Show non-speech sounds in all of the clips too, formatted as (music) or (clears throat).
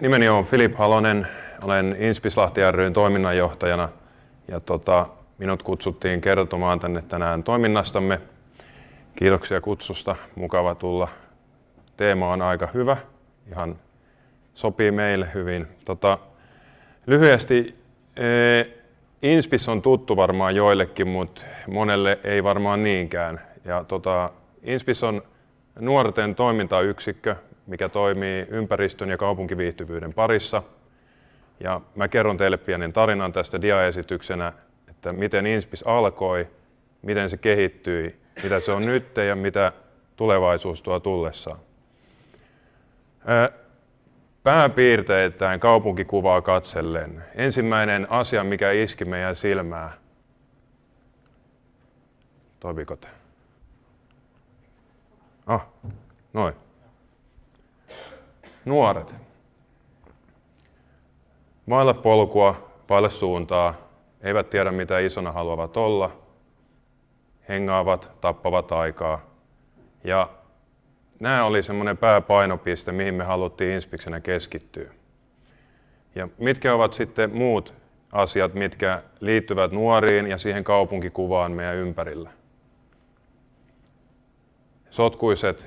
nimeni on Filip Halonen, olen Inspislahti ryn toiminnanjohtajana ja tota, minut kutsuttiin kertomaan tänne tänään toiminnastamme. Kiitoksia kutsusta, mukava tulla. Teema on aika hyvä, ihan sopii meille hyvin. Tota, lyhyesti, e, Inspis on tuttu varmaan joillekin, mutta monelle ei varmaan niinkään. Ja tota, Inspis on nuorten toimintayksikkö, mikä toimii ympäristön ja kaupunkiviihtyvyyden parissa. Ja mä kerron teille pienen tarinan tästä diaesityksenä, että miten Inspis alkoi, miten se kehittyi, mitä se on nyt ja mitä tulevaisuus tuo tullessaan. Pääpiirteittäin kaupunkikuvaa katsellen. Ensimmäinen asia, mikä iski meidän silmää. Toimiko te? Ah, noin. Nuoret. Vaille polkua, vaille suuntaa, eivät tiedä mitä isona haluavat olla, hengaavat, tappavat aikaa. Ja nämä oli semmoinen pääpainopiste, mihin me haluttiin Inspiksenä keskittyä. Ja mitkä ovat sitten muut asiat, mitkä liittyvät nuoriin ja siihen kaupunkikuvaan meidän ympärillä? Sotkuiset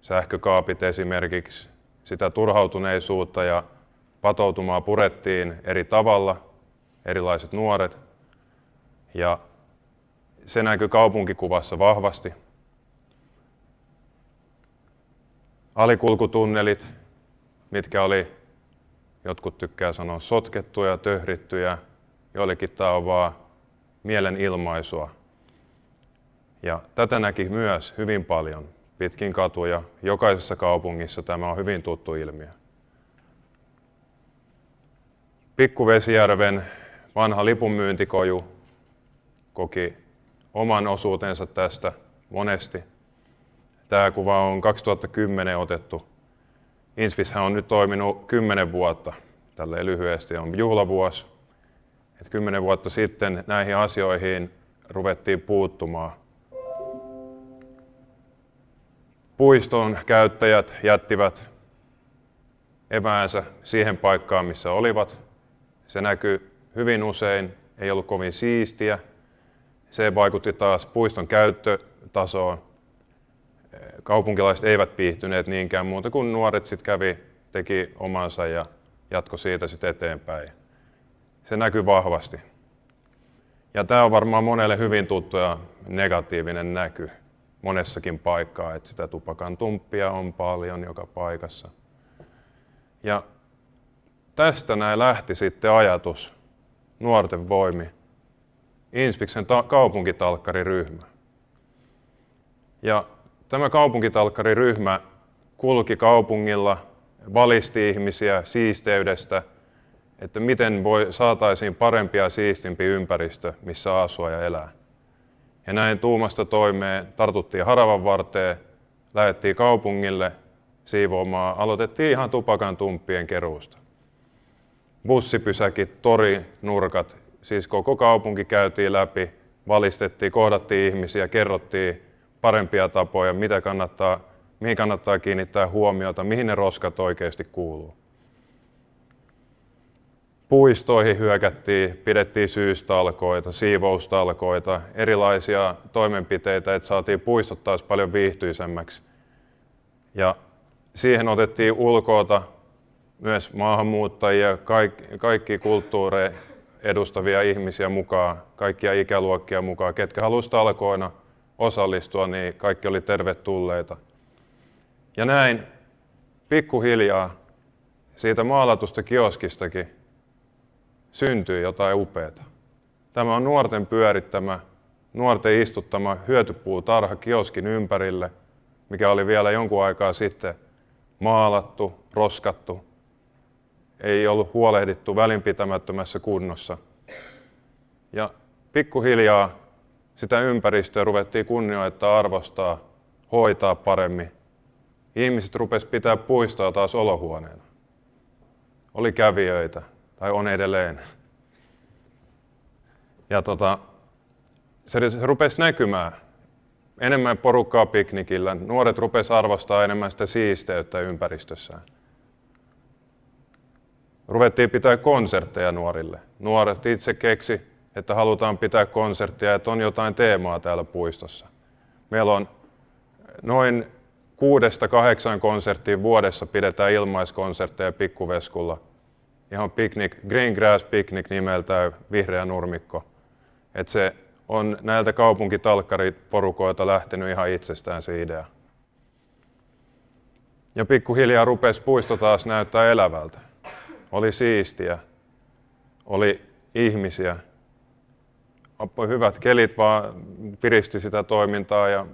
sähkökaapit esimerkiksi, sitä turhautuneisuutta ja patoutumaa purettiin eri tavalla, erilaiset nuoret. Ja se näkyy kaupunkikuvassa vahvasti. Alikulkutunnelit, mitkä oli, jotkut tykkää sanoa sotkettuja, töhrittyjä, joillekin tämä on vaan mielen ilmaisua. Ja tätä näki myös hyvin paljon pitkin katuja. Jokaisessa kaupungissa tämä on hyvin tuttu ilmiö. Pikkuvesijärven vanha lipunmyyntikoju koki oman osuutensa tästä monesti. Tämä kuva on 2010 otettu. Inspishän on nyt toiminut 10 vuotta, tälleen lyhyesti, on juhlavuosi. Et 10 vuotta sitten näihin asioihin ruvettiin puuttumaan puiston käyttäjät jättivät eväänsä siihen paikkaan, missä olivat. Se näkyy hyvin usein, ei ollut kovin siistiä. Se vaikutti taas puiston käyttötasoon. Kaupunkilaiset eivät viihtyneet niinkään muuta kuin nuoret sitten kävi, teki omansa ja jatko siitä sitten eteenpäin. Se näkyy vahvasti. Ja tämä on varmaan monelle hyvin tuttu ja negatiivinen näky monessakin paikkaa, että sitä tupakan tumppia on paljon joka paikassa. Ja tästä näin lähti sitten ajatus nuorten voimi, Inspiksen ta- kaupunkitalkkariryhmä. Ja tämä kaupunkitalkkariryhmä kulki kaupungilla, valisti ihmisiä siisteydestä, että miten voi, saataisiin parempi ja siistimpi ympäristö, missä asua ja elää. Ja näin tuumasta toimeen tartuttiin haravan varteen, lähdettiin kaupungille siivoamaan, aloitettiin ihan tupakan tumppien keruusta. Bussipysäkit, tori, nurkat, siis koko kaupunki käytiin läpi, valistettiin, kohdattiin ihmisiä, kerrottiin parempia tapoja, mitä kannattaa, mihin kannattaa kiinnittää huomiota, mihin ne roskat oikeasti kuuluu puistoihin hyökättiin, pidettiin syystalkoita, siivoustalkoita, erilaisia toimenpiteitä, että saatiin puistot taas paljon viihtyisemmäksi. Ja siihen otettiin ulkoota myös maahanmuuttajia, kaikki, kaikki kulttuureja edustavia ihmisiä mukaan, kaikkia ikäluokkia mukaan. Ketkä halusivat talkoina osallistua, niin kaikki oli tervetulleita. Ja näin pikkuhiljaa siitä maalatusta kioskistakin syntyy jotain upeata. Tämä on nuorten pyörittämä, nuorten istuttama hyötypuutarha kioskin ympärille, mikä oli vielä jonkun aikaa sitten maalattu, roskattu, ei ollut huolehdittu välinpitämättömässä kunnossa. Ja pikkuhiljaa sitä ympäristöä ruvettiin kunnioittaa, arvostaa, hoitaa paremmin. Ihmiset rupes pitää puistoa taas olohuoneena. Oli kävijöitä, tai on edelleen. Ja tota, se, se rupesi näkymään. Enemmän porukkaa piknikillä. Nuoret rupesivat arvostaa enemmän sitä siisteyttä ympäristössään. ruvettiin pitää konsertteja nuorille. Nuoret itse keksi, että halutaan pitää konsertteja, että on jotain teemaa täällä puistossa. Meillä on noin kuudesta kahdeksaan konserttiin vuodessa pidetään ilmaiskonsertteja Pikkuveskulla. Ihan picnic, Green Grass Picnic nimeltään Vihreä nurmikko. Et se on näiltä kaupunkitalkkariporukoilta lähtenyt ihan itsestään se idea. Ja pikkuhiljaa rupesi puisto taas näyttää elävältä. Oli siistiä, oli ihmisiä. Hyvät kelit vaan piristi sitä toimintaa ja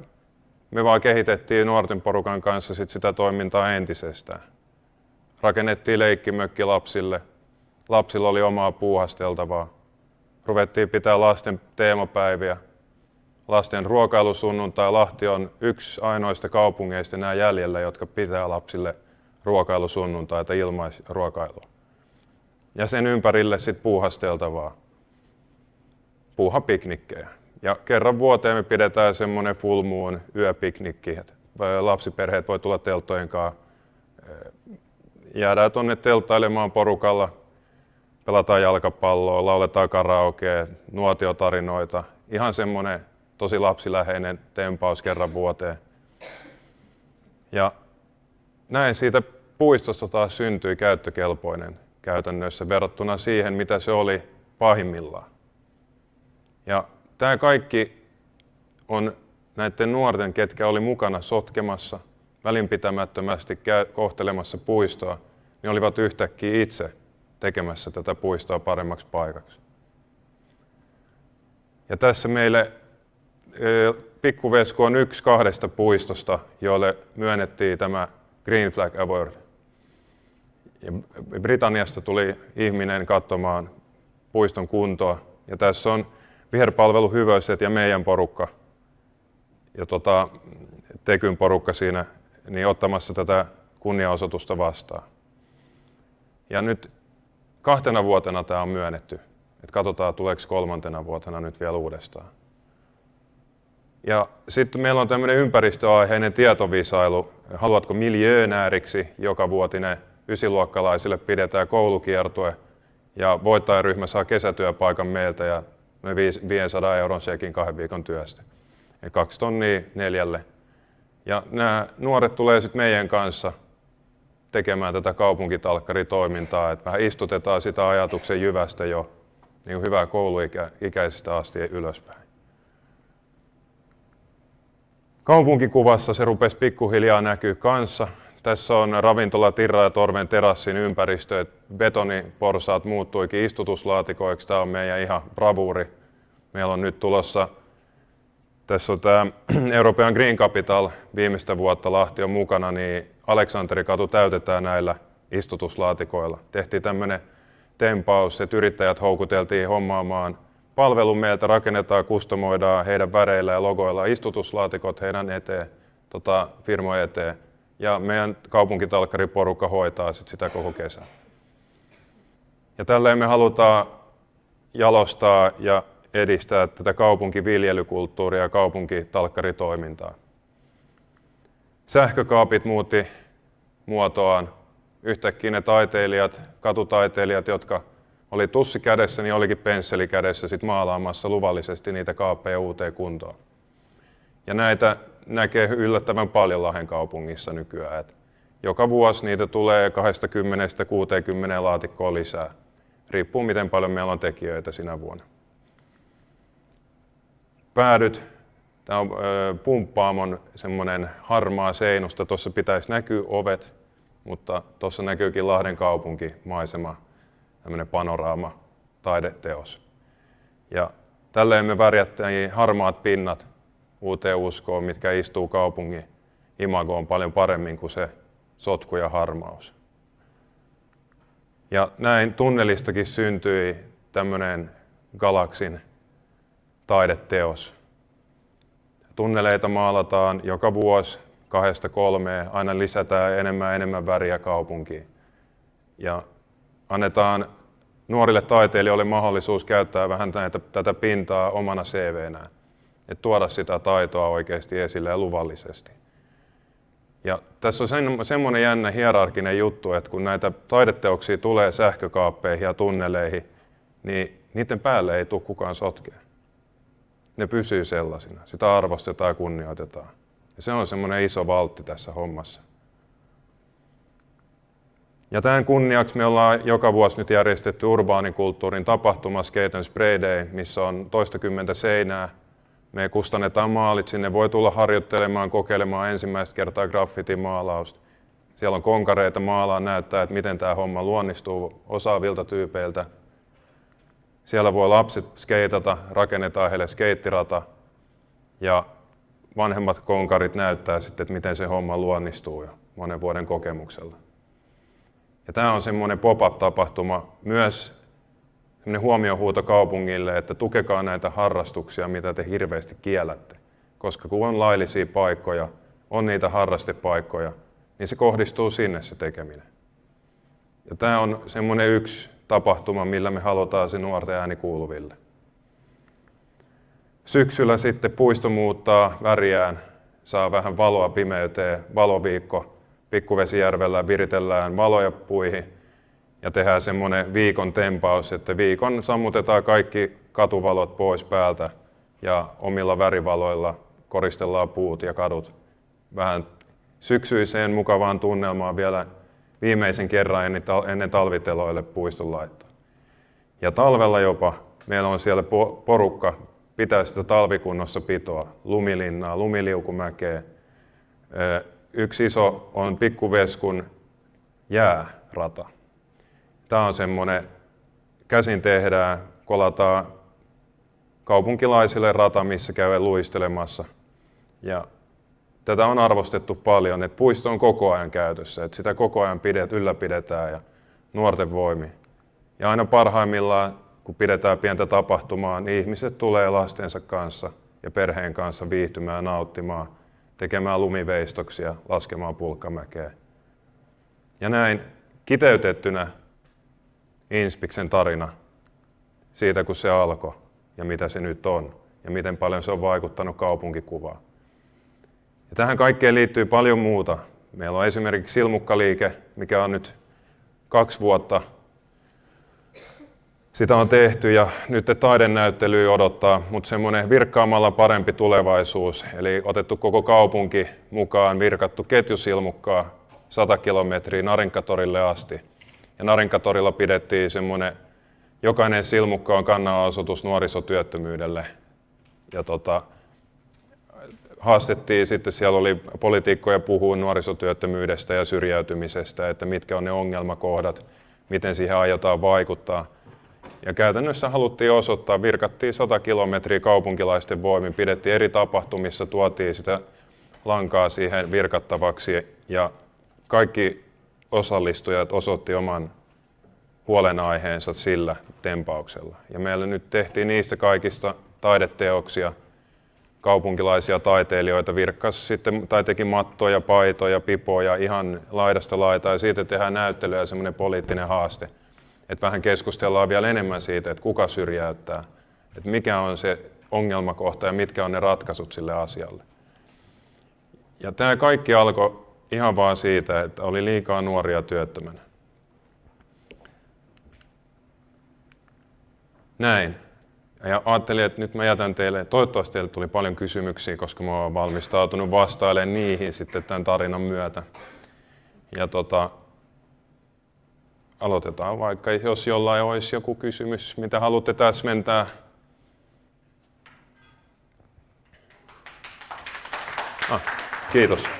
me vaan kehitettiin nuorten porukan kanssa sit sitä toimintaa entisestään. Rakennettiin leikkimökki lapsille. Lapsilla oli omaa puuhasteltavaa. Ruvettiin pitää lasten teemapäiviä. Lasten ruokailusunnuntai Lahti on yksi ainoista kaupungeista nämä jäljellä, jotka pitää lapsille ruokailusunnuntaita ilmaisruokailua. Ja sen ympärille sitten puuhasteltavaa. Puuhapiknikkejä. Ja kerran vuoteen me pidetään semmoinen full moon yöpiknikki, lapsiperheet voi tulla teltojen kanssa. Jäädään tuonne teltailemaan porukalla, pelataan jalkapalloa, lauletaan karaokea, nuotiotarinoita. Ihan semmoinen tosi lapsiläheinen tempaus kerran vuoteen. Ja näin siitä puistosta taas syntyi käyttökelpoinen käytännössä verrattuna siihen, mitä se oli pahimmillaan. Ja Tämä kaikki on näiden nuorten, ketkä oli mukana sotkemassa, välinpitämättömästi kohtelemassa puistoa, niin olivat yhtäkkiä itse tekemässä tätä puistoa paremmaksi paikaksi. Ja tässä meille Pikkuvesku on yksi kahdesta puistosta, joille myönnettiin tämä Green Flag Award. Ja Britanniasta tuli ihminen katsomaan puiston kuntoa. Ja tässä on viherpalvelu Hyvöiset ja meidän porukka ja tota, Tekyn porukka siinä niin ottamassa tätä kunniaosoitusta vastaan. Ja nyt kahtena vuotena tämä on myönnetty. Et katsotaan, tuleeko kolmantena vuotena nyt vielä uudestaan. Ja sitten meillä on tämmöinen ympäristöaiheinen tietovisailu. Haluatko miljöönääriksi joka vuotinen ysiluokkalaisille pidetään koulukiertue ja voittajaryhmä saa kesätyöpaikan meiltä ja noin 500 euron sekin kahden viikon työstä. Eli kaksi tonnia neljälle. Ja nämä nuoret tulee sitten meidän kanssa tekemään tätä kaupunkitalkkaritoimintaa, että vähän istutetaan sitä ajatuksen jyvästä jo niin hyvää kouluikäisistä asti ylöspäin. Kaupunkikuvassa se rupesi pikkuhiljaa näkyy kanssa. Tässä on ravintola Tirra ja Torven terassin ympäristö. Betoniporsaat muuttuikin istutuslaatikoiksi. Tämä on meidän ihan bravuuri. Meillä on nyt tulossa, tässä on tämä (clears throat) Euroopan Green Capital viimeistä vuotta Lahti on mukana, niin Aleksanterikatu täytetään näillä istutuslaatikoilla. Tehtiin tämmöinen tempaus, että yrittäjät houkuteltiin hommaamaan palvelun meiltä, rakennetaan, kustomoidaan heidän väreillä ja logoilla istutuslaatikot heidän eteen, tota, firmojen eteen ja meidän kaupunkitalkkariporukka hoitaa sit sitä koko kesän. Ja tälleen me halutaan jalostaa ja edistää tätä kaupunkiviljelykulttuuria ja kaupunkitalkkaritoimintaa. Sähkökaapit muutti muotoaan. Yhtäkkiä ne taiteilijat, katutaiteilijat, jotka oli tussi kädessä, niin olikin pensseli kädessä sit maalaamassa luvallisesti niitä kaappeja uuteen kuntoon. Ja näitä näkee yllättävän paljon Lahden kaupungissa nykyään. Et joka vuosi niitä tulee 20-60 laatikkoa lisää. Riippuu miten paljon meillä on tekijöitä sinä vuonna. Päädyt. Tämä on pumppaamon semmoinen harmaa seinusta. Tuossa pitäisi näkyä ovet, mutta tuossa näkyykin Lahden kaupunki, maisema, tämmöinen panoraama, taideteos. Ja tälleen me värjättiin harmaat pinnat uuteen uskoon, mitkä istuu kaupungin imagoon paljon paremmin kuin se sotku ja harmaus. Ja näin tunnelistakin syntyi tämmöinen galaksin taideteos. Tunneleita maalataan joka vuosi kahdesta kolmeen, aina lisätään enemmän ja enemmän väriä kaupunkiin. Ja annetaan nuorille taiteilijoille mahdollisuus käyttää vähän näitä, tätä pintaa omana CVnään että tuoda sitä taitoa oikeasti esille ja luvallisesti. Ja tässä on semmoinen jännä hierarkinen juttu, että kun näitä taideteoksia tulee sähkökaappeihin ja tunneleihin, niin niiden päälle ei tule kukaan sotkea. Ne pysyy sellaisina. Sitä arvostetaan ja kunnioitetaan. Ja se on semmoinen iso valtti tässä hommassa. Ja tämän kunniaksi me ollaan joka vuosi nyt järjestetty urbaanikulttuurin tapahtuma Skate and Spray Day, missä on toistakymmentä seinää. Me kustannetaan maalit, sinne voi tulla harjoittelemaan, kokeilemaan ensimmäistä kertaa graffitimaalausta. Siellä on konkareita maalaa näyttää, että miten tämä homma luonnistuu osaavilta tyypeiltä. Siellä voi lapset skeitata, rakennetaan heille skeittirata ja vanhemmat konkarit näyttää sitten, että miten se homma luonnistuu jo monen vuoden kokemuksella. Ja tämä on semmoinen pop-up-tapahtuma, myös semmoinen huomiohuuto kaupungille, että tukekaa näitä harrastuksia, mitä te hirveästi kiellätte. Koska kun on laillisia paikkoja, on niitä harrastepaikkoja, niin se kohdistuu sinne se tekeminen. Ja tämä on semmoinen yksi tapahtuma, millä me halutaan se nuorten ääni kuuluville. Syksyllä sitten puisto muuttaa väriään, saa vähän valoa pimeyteen, valoviikko, Pikkuvesijärvellä viritellään valoja puihin ja tehdään semmoinen viikon tempaus, että viikon sammutetaan kaikki katuvalot pois päältä ja omilla värivaloilla koristellaan puut ja kadut vähän syksyiseen mukavaan tunnelmaan vielä viimeisen kerran ennen talviteloille puiston laittoa. Ja talvella jopa meillä on siellä porukka pitää sitä talvikunnossa pitoa, lumilinnaa, lumiliukumäkeä, yksi iso on Pikkuveskun jäärata. Tämä on semmoinen, käsin tehdään, kolataan kaupunkilaisille rata, missä käy luistelemassa. Ja tätä on arvostettu paljon, että puisto on koko ajan käytössä, että sitä koko ajan pidet, ylläpidetään ja nuorten voimi. Ja aina parhaimmillaan, kun pidetään pientä tapahtumaa, niin ihmiset tulee lastensa kanssa ja perheen kanssa viihtymään nauttimaan – tekemään lumiveistoksia, laskemaan pulkkamäkeä. Ja näin kiteytettynä Inspiksen tarina siitä, kun se alkoi ja mitä se nyt on ja miten paljon se on vaikuttanut kaupunkikuvaan. Ja tähän kaikkeen liittyy paljon muuta. Meillä on esimerkiksi Silmukkaliike, mikä on nyt kaksi vuotta sitä on tehty ja nyt taidenäyttely odottaa, mutta semmoinen virkkaamalla parempi tulevaisuus, eli otettu koko kaupunki mukaan, virkattu ketjusilmukkaa 100 kilometriä Narinkatorille asti. Ja Narinkatorilla pidettiin semmoinen, jokainen silmukka on kannanosoitus nuorisotyöttömyydelle. Ja tota, haastettiin sitten, siellä oli politiikkoja puhua nuorisotyöttömyydestä ja syrjäytymisestä, että mitkä on ne ongelmakohdat, miten siihen aiotaan vaikuttaa. Ja käytännössä haluttiin osoittaa, virkattiin 100 kilometriä kaupunkilaisten voimin, pidettiin eri tapahtumissa, tuotiin sitä lankaa siihen virkattavaksi ja kaikki osallistujat osoitti oman huolenaiheensa sillä tempauksella. Ja meillä nyt tehtiin niistä kaikista taideteoksia, kaupunkilaisia taiteilijoita virkkas sitten, tai teki mattoja, paitoja, pipoja ihan laidasta laitaa ja siitä tehdään näyttelyä ja semmoinen poliittinen haaste – että vähän keskustellaan vielä enemmän siitä, että kuka syrjäyttää, että mikä on se ongelmakohta ja mitkä on ne ratkaisut sille asialle. Ja tämä kaikki alkoi ihan vaan siitä, että oli liikaa nuoria työttömänä. Näin. Ja ajattelin, että nyt mä jätän teille, toivottavasti teille tuli paljon kysymyksiä, koska mä oon valmistautunut vastailemaan niihin sitten tämän tarinan myötä. Ja tota, aloitetaan vaikka, jos jollain olisi joku kysymys, mitä haluatte täsmentää. Ah, kiitos.